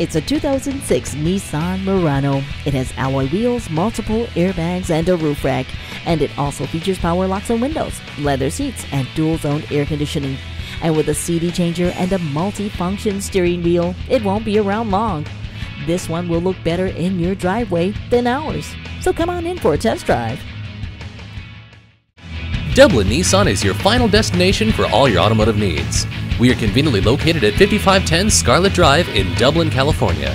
It's a 2006 Nissan Murano. It has alloy wheels, multiple airbags, and a roof rack. And it also features power locks and windows, leather seats, and dual zone air conditioning. And with a CD changer and a multi-function steering wheel, it won't be around long. This one will look better in your driveway than ours. So come on in for a test drive. Dublin Nissan is your final destination for all your automotive needs. We are conveniently located at 5510 Scarlett Drive in Dublin, California.